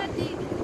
Daddy.